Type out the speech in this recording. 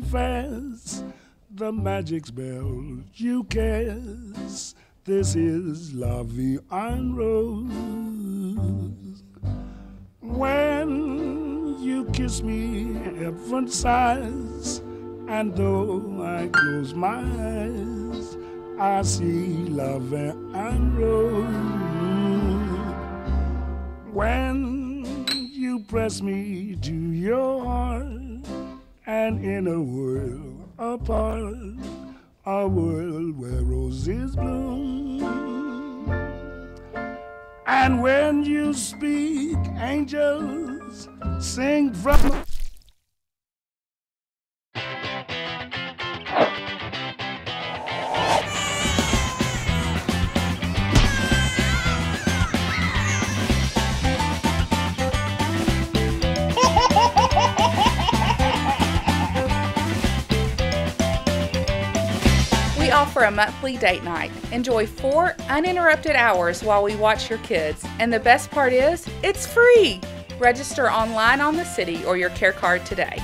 fast, the magic spell you cast. This is Vie en Rose. When you kiss me, heaven sighs, and though I close my eyes, I see Vie en Rose. When press me to your heart, and in a world apart, a world where roses bloom. And when you speak, angels sing from. Offer a monthly date night. Enjoy four uninterrupted hours while we watch your kids. And the best part is, it's free. Register online on the city or your care card today.